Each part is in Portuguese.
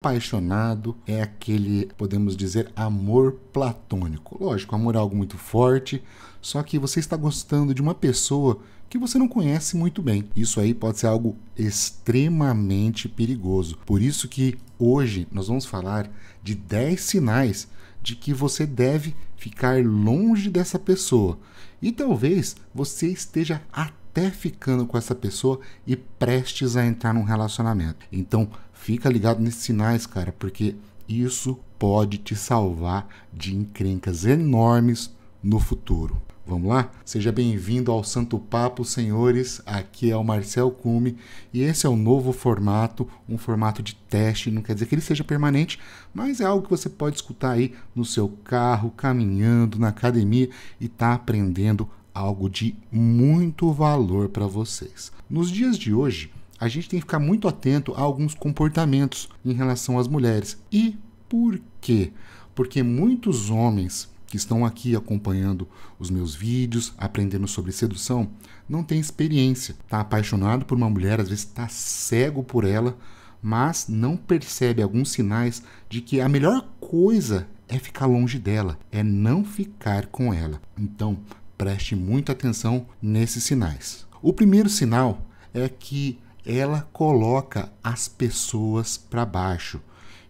apaixonado é aquele, podemos dizer, amor platônico. Lógico, amor é algo muito forte, só que você está gostando de uma pessoa que você não conhece muito bem. Isso aí pode ser algo extremamente perigoso. Por isso que hoje nós vamos falar de 10 sinais de que você deve ficar longe dessa pessoa. E talvez você esteja até ficando com essa pessoa e prestes a entrar num relacionamento. Então, Fica ligado nesses sinais, cara, porque isso pode te salvar de encrencas enormes no futuro. Vamos lá? Seja bem-vindo ao Santo Papo, senhores. Aqui é o Marcel Cume e esse é o novo formato, um formato de teste. Não quer dizer que ele seja permanente, mas é algo que você pode escutar aí no seu carro, caminhando, na academia e tá aprendendo algo de muito valor para vocês. Nos dias de hoje, a gente tem que ficar muito atento a alguns comportamentos em relação às mulheres. E por quê? Porque muitos homens que estão aqui acompanhando os meus vídeos, aprendendo sobre sedução, não têm experiência. Está apaixonado por uma mulher, às vezes está cego por ela, mas não percebe alguns sinais de que a melhor coisa é ficar longe dela, é não ficar com ela. Então, preste muita atenção nesses sinais. O primeiro sinal é que ela coloca as pessoas para baixo.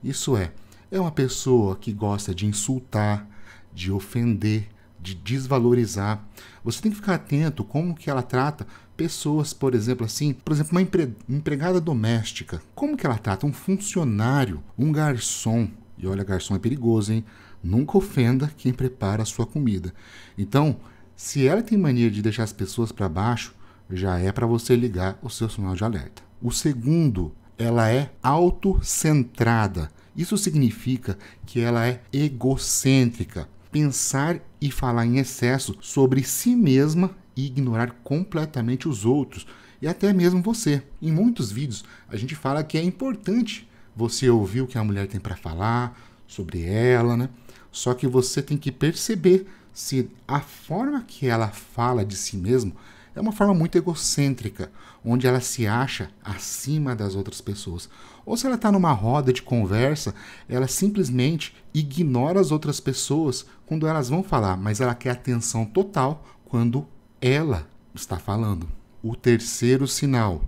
Isso é, é uma pessoa que gosta de insultar, de ofender, de desvalorizar. Você tem que ficar atento como que ela trata pessoas, por exemplo, assim, por exemplo, uma empre empregada doméstica. Como que ela trata um funcionário, um garçom? E olha, garçom é perigoso, hein? Nunca ofenda quem prepara a sua comida. Então, se ela tem mania de deixar as pessoas para baixo, já é para você ligar o seu sinal de alerta. O segundo, ela é autocentrada. Isso significa que ela é egocêntrica. Pensar e falar em excesso sobre si mesma e ignorar completamente os outros e até mesmo você. Em muitos vídeos a gente fala que é importante você ouvir o que a mulher tem para falar sobre ela, né? Só que você tem que perceber se a forma que ela fala de si mesmo é uma forma muito egocêntrica, onde ela se acha acima das outras pessoas. Ou se ela está numa roda de conversa, ela simplesmente ignora as outras pessoas quando elas vão falar, mas ela quer atenção total quando ela está falando. O terceiro sinal,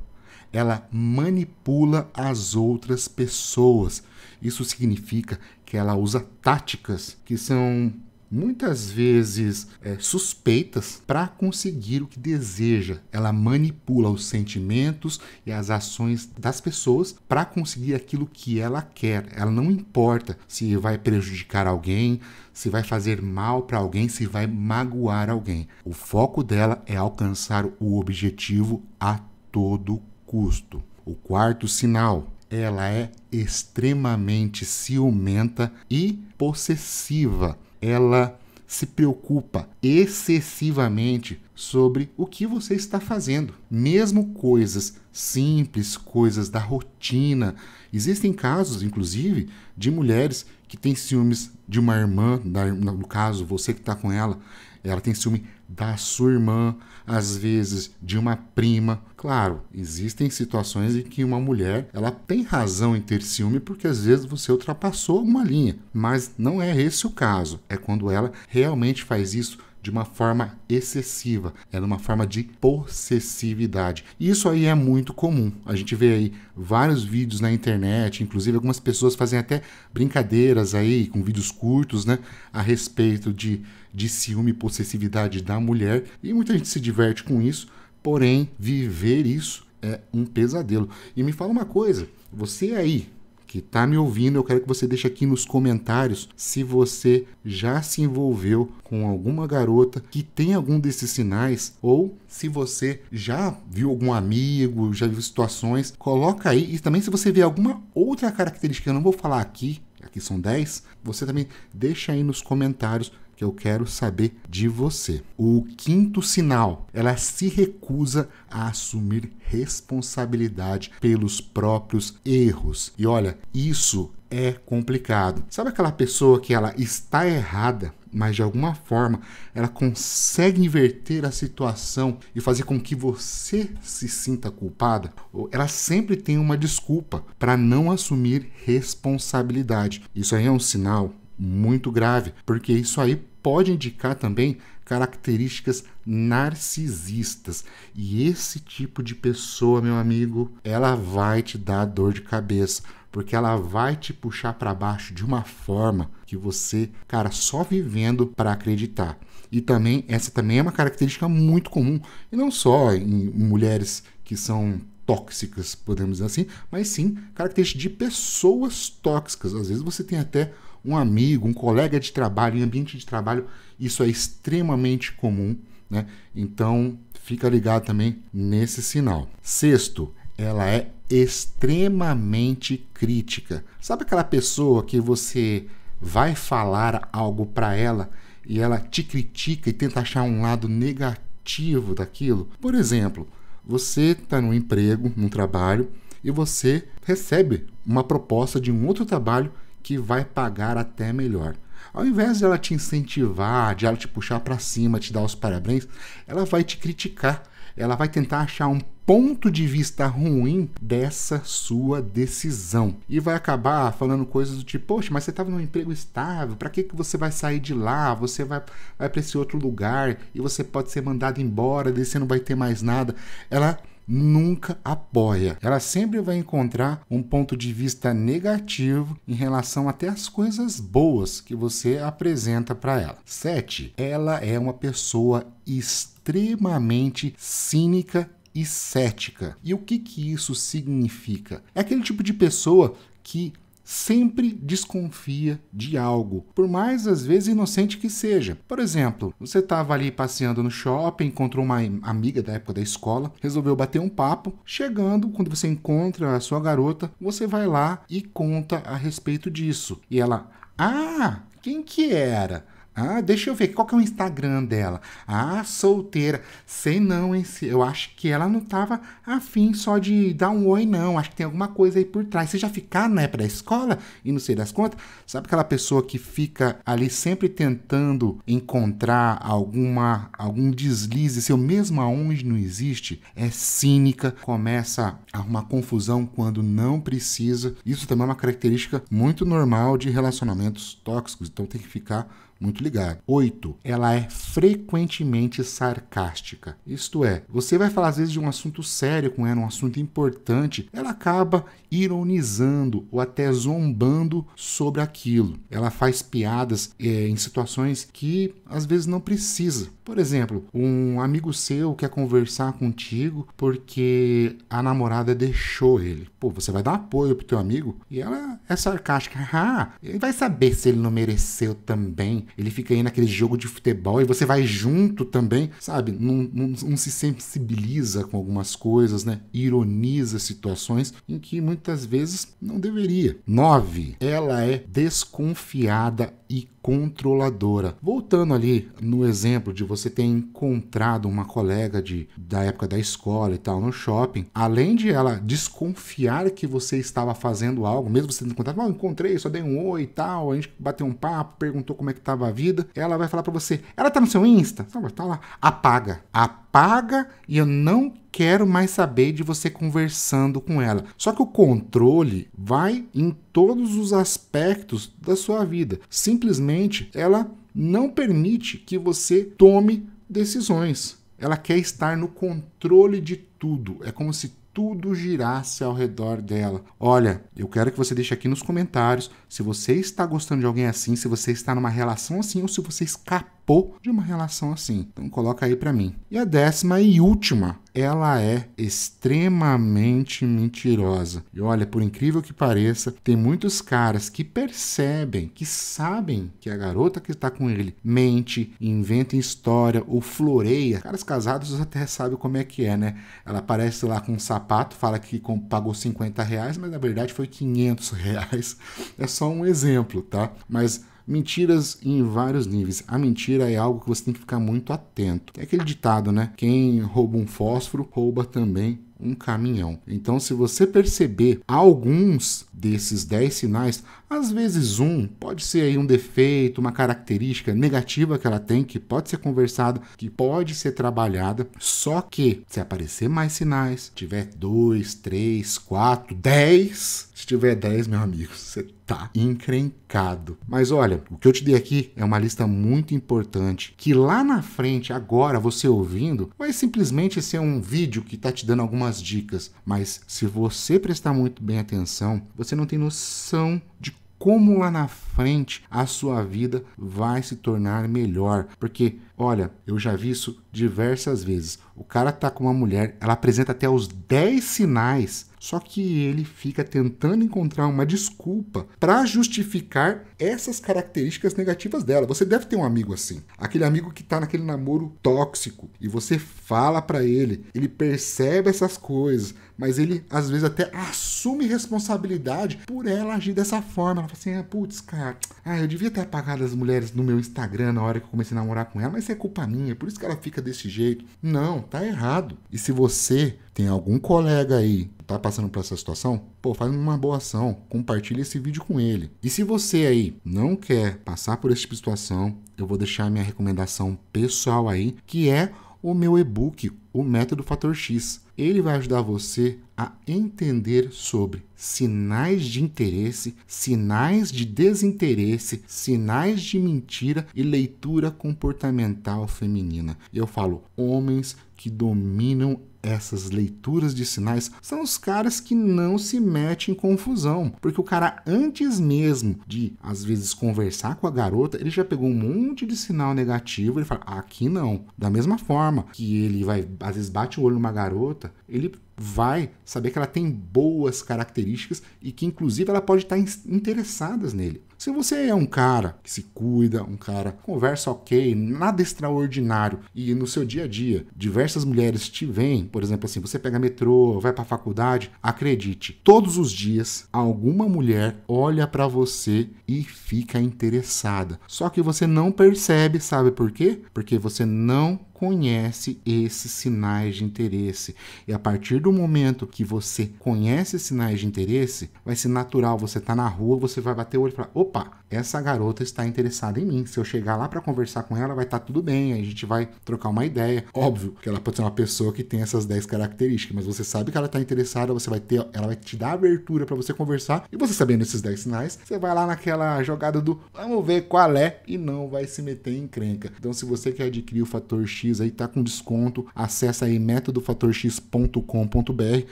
ela manipula as outras pessoas. Isso significa que ela usa táticas que são muitas vezes é, suspeitas para conseguir o que deseja. Ela manipula os sentimentos e as ações das pessoas para conseguir aquilo que ela quer. Ela não importa se vai prejudicar alguém, se vai fazer mal para alguém, se vai magoar alguém. O foco dela é alcançar o objetivo a todo custo. O quarto sinal ela é extremamente ciumenta e possessiva ela se preocupa excessivamente sobre o que você está fazendo. Mesmo coisas simples, coisas da rotina. Existem casos, inclusive, de mulheres que têm ciúmes de uma irmã, no caso, você que está com ela, ela tem ciúme da sua irmã, às vezes de uma prima. Claro, existem situações em que uma mulher ela tem razão em ter ciúme porque às vezes você ultrapassou alguma linha, mas não é esse o caso. É quando ela realmente faz isso de uma forma excessiva, é uma forma de possessividade. Isso aí é muito comum. A gente vê aí vários vídeos na internet, inclusive algumas pessoas fazem até brincadeiras aí com vídeos curtos, né, a respeito de, de ciúme e possessividade da mulher, e muita gente se diverte com isso, porém viver isso é um pesadelo. E me fala uma coisa, você aí que está me ouvindo, eu quero que você deixe aqui nos comentários se você já se envolveu com alguma garota que tem algum desses sinais ou se você já viu algum amigo, já viu situações, coloca aí e também se você vê alguma outra característica, eu não vou falar aqui, aqui são 10, você também deixa aí nos comentários que eu quero saber de você. O quinto sinal, ela se recusa a assumir responsabilidade pelos próprios erros. E olha, isso é complicado. Sabe aquela pessoa que ela está errada mas de alguma forma ela consegue inverter a situação e fazer com que você se sinta culpada, ela sempre tem uma desculpa para não assumir responsabilidade. Isso aí é um sinal muito grave, porque isso aí pode indicar também características narcisistas. E esse tipo de pessoa, meu amigo, ela vai te dar dor de cabeça, porque ela vai te puxar para baixo de uma forma que você, cara, só vivendo para acreditar. E também essa também é uma característica muito comum, e não só em mulheres que são tóxicas, podemos dizer assim, mas sim características de pessoas tóxicas. Às vezes você tem até um amigo, um colega de trabalho, em ambiente de trabalho, isso é extremamente comum, né? Então, fica ligado também nesse sinal. Sexto, ela é extremamente crítica. Sabe aquela pessoa que você vai falar algo para ela e ela te critica e tenta achar um lado negativo daquilo? Por exemplo, você está no emprego, num trabalho, e você recebe uma proposta de um outro trabalho que vai pagar até melhor. Ao invés de ela te incentivar, de ela te puxar para cima, te dar os parabéns, ela vai te criticar. Ela vai tentar achar um ponto de vista ruim dessa sua decisão. E vai acabar falando coisas do tipo: Poxa, mas você estava num emprego estável, para que, que você vai sair de lá? Você vai, vai para esse outro lugar e você pode ser mandado embora, daí você não vai ter mais nada. Ela nunca apoia. Ela sempre vai encontrar um ponto de vista negativo em relação até às coisas boas que você apresenta para ela. 7. Ela é uma pessoa extremamente cínica e cética. E o que, que isso significa? É aquele tipo de pessoa que sempre desconfia de algo, por mais às vezes inocente que seja. Por exemplo, você estava ali passeando no shopping, encontrou uma amiga da época da escola, resolveu bater um papo. Chegando, quando você encontra a sua garota, você vai lá e conta a respeito disso. E ela, ah, quem que era? Ah, deixa eu ver, qual que é o Instagram dela? Ah, solteira. Sei não, hein? Eu acho que ela não tava afim só de dar um oi, não. Acho que tem alguma coisa aí por trás. Você já ficar, né, pra escola e não sei das contas? Sabe aquela pessoa que fica ali sempre tentando encontrar alguma algum deslize, seu mesmo aonde não existe? É cínica, começa a arrumar confusão quando não precisa. Isso também é uma característica muito normal de relacionamentos tóxicos, então tem que ficar muito ligado. 8. Ela é frequentemente sarcástica. Isto é, você vai falar às vezes de um assunto sério com ela, um assunto importante, ela acaba ironizando ou até zombando sobre aquilo. Ela faz piadas é, em situações que às vezes não precisa. Por exemplo, um amigo seu quer conversar contigo porque a namorada deixou ele. Pô, você vai dar apoio pro teu amigo e ela é sarcástica. Ah, ele vai saber se ele não mereceu também ele fica aí naquele jogo de futebol e você vai junto também, sabe? Não, não, não se sensibiliza com algumas coisas, né? Ironiza situações em que muitas vezes não deveria. 9. Ela é desconfiada e controladora. Voltando ali no exemplo de você ter encontrado uma colega de, da época da escola e tal no shopping, além de ela desconfiar que você estava fazendo algo, mesmo você tendo encontrado, oh, encontrei, só dei um oi e tal, a gente bateu um papo, perguntou como é que estava a vida, ela vai falar para você, ela tá no seu Insta? Tá lá. Apaga. Apaga e eu não quero mais saber de você conversando com ela. Só que o controle vai em todos os aspectos da sua vida. Simplesmente ela não permite que você tome decisões. Ela quer estar no controle de tudo. É como se tudo girasse ao redor dela. Olha, eu quero que você deixe aqui nos comentários se você está gostando de alguém assim, se você está numa relação assim ou se você escapou de uma relação assim. Então coloca aí para mim. E a décima e última ela é extremamente mentirosa. E olha, por incrível que pareça, tem muitos caras que percebem, que sabem que a garota que está com ele mente, inventa história ou floreia. Caras casados até sabem como é que é, né? Ela aparece lá com um sapato, fala que pagou 50 reais, mas na verdade foi 500 reais. É só um exemplo, tá? Mas Mentiras em vários níveis. A mentira é algo que você tem que ficar muito atento. É aquele ditado, né? Quem rouba um fósforo, rouba também um caminhão. Então, se você perceber alguns desses 10 sinais, às vezes um pode ser aí um defeito, uma característica negativa que ela tem, que pode ser conversada, que pode ser trabalhada. Só que se aparecer mais sinais, tiver dois, três, quatro, dez, se tiver dez, meu amigo, você tá encrencado. Mas olha, o que eu te dei aqui é uma lista muito importante que lá na frente, agora você ouvindo, vai simplesmente ser um vídeo que tá te dando algumas dicas. Mas se você prestar muito bem atenção, você não tem noção de como lá na frente a sua vida vai se tornar melhor. Porque, olha, eu já vi isso diversas vezes. O cara tá com uma mulher, ela apresenta até os 10 sinais, só que ele fica tentando encontrar uma desculpa para justificar essas características negativas dela. Você deve ter um amigo assim, aquele amigo que tá naquele namoro tóxico e você fala para ele, ele percebe essas coisas, mas ele às vezes até assume responsabilidade por ela agir dessa forma. Ela fala assim: ah, putz, cara, ah, eu devia ter apagado as mulheres no meu Instagram na hora que eu comecei a namorar com ela, mas é culpa minha, por isso que ela fica desse jeito. Não, tá errado. E se você tem algum colega aí tá passando por essa situação, pô, faz uma boa ação, compartilha esse vídeo com ele. E se você aí não quer passar por esse tipo de situação, eu vou deixar minha recomendação pessoal aí, que é o meu e-book, o método fator X. Ele vai ajudar você a entender sobre sinais de interesse, sinais de desinteresse, sinais de mentira e leitura comportamental feminina. Eu falo homens que dominam essas leituras de sinais são os caras que não se metem em confusão, porque o cara antes mesmo de às vezes conversar com a garota, ele já pegou um monte de sinal negativo, ele fala: "Aqui não". Da mesma forma que ele vai às vezes bate o olho numa garota, ele vai saber que ela tem boas características e que inclusive ela pode estar interessadas nele. Se você é um cara que se cuida, um cara conversa ok, nada extraordinário e no seu dia a dia diversas mulheres te veem, por exemplo, assim, você pega metrô, vai para faculdade, acredite, todos os dias alguma mulher olha para você e fica interessada. Só que você não percebe, sabe por quê? Porque você não conhece esses sinais de interesse. E a partir do momento que você conhece sinais de interesse, vai ser natural. Você tá na rua, você vai bater o olho e falar: opa, essa garota está interessada em mim. Se eu chegar lá para conversar com ela, vai estar tá tudo bem. A gente vai trocar uma ideia. Óbvio que ela pode ser uma pessoa que tem essas 10 características, mas você sabe que ela está interessada, você vai ter, ela vai te dar abertura para você conversar. E você sabendo esses 10 sinais, você vai lá naquela jogada do vamos ver qual é e não vai se meter em crenca. Então, se você quer adquirir o fator X aí tá com desconto. Acesse aí métodofatorx.com.br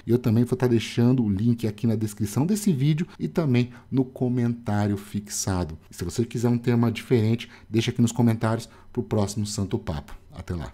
e eu também vou estar deixando o link aqui na descrição desse vídeo e também no comentário fixado. E se você quiser um tema diferente, deixa aqui nos comentários pro próximo Santo Papo. Até lá.